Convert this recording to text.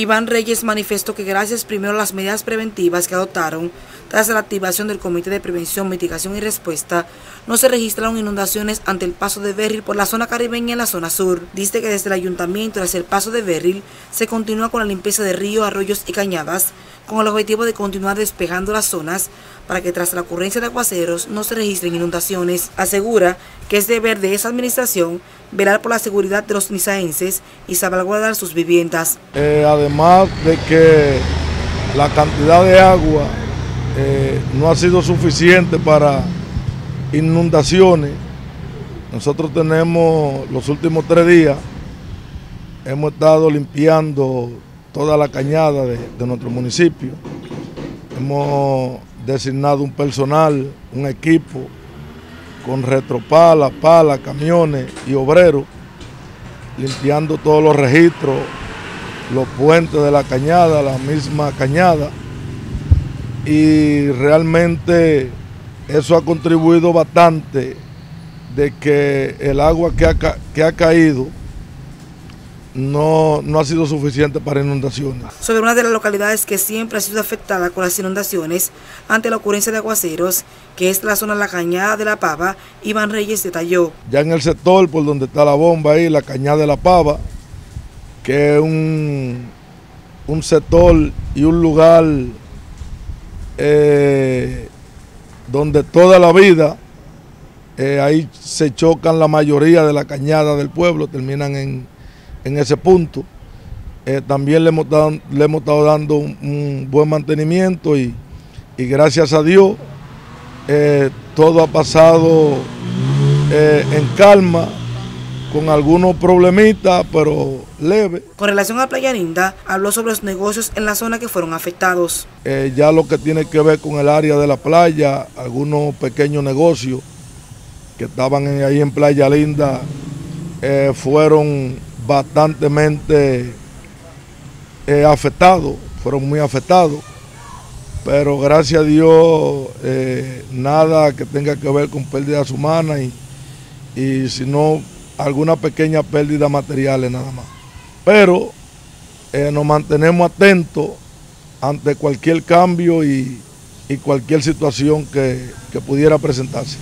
Iván Reyes manifestó que gracias primero a las medidas preventivas que adoptaron tras la activación del Comité de Prevención, Mitigación y Respuesta, no se registraron inundaciones ante el paso de Berril por la zona caribeña en la zona sur. Dice que desde el ayuntamiento tras el paso de Berril se continúa con la limpieza de ríos, arroyos y cañadas con el objetivo de continuar despejando las zonas para que tras la ocurrencia de aguaceros no se registren inundaciones. Asegura que es deber de esa administración velar por la seguridad de los nizaenses y salvaguardar sus viviendas. Eh, además de que la cantidad de agua eh, no ha sido suficiente para inundaciones, nosotros tenemos los últimos tres días, hemos estado limpiando toda la cañada de, nuestro municipio. Hemos designado un personal, un equipo con retropala, pala, camiones y obreros, limpiando todos los registros, los puentes de la cañada, la misma cañada. Y realmente eso ha contribuido bastante de que el agua que ha, que ha caído no, no ha sido suficiente para inundaciones. Sobre una de las localidades que siempre ha sido afectada con las inundaciones ante la ocurrencia de aguaceros, que es la zona de la Cañada de la Pava, Iván Reyes detalló. Ya en el sector por donde está la bomba ahí, la Cañada de la Pava, que es un, un sector y un lugar eh, donde toda la vida eh, ahí se chocan la mayoría de la cañada del pueblo, terminan en en ese punto. Eh, también le hemos, dado, le hemos estado dando un, buen mantenimiento y, gracias a Dios eh, todo ha pasado eh, en calma, con algunos problemitas, pero leve. Con relación a Playa Linda, habló sobre los negocios en la zona que fueron afectados. ya lo que tiene que ver con el área de la playa, algunos pequeños negocios que estaban ahí en Playa Linda fueron bastantemente eh, afectados, fueron muy afectados, pero gracias a Dios eh, nada que tenga que ver con pérdidas humanas y, y sino alguna pequeña pérdida materiales nada más. Pero eh, nos mantenemos atentos ante cualquier cambio y, cualquier situación que pudiera presentarse.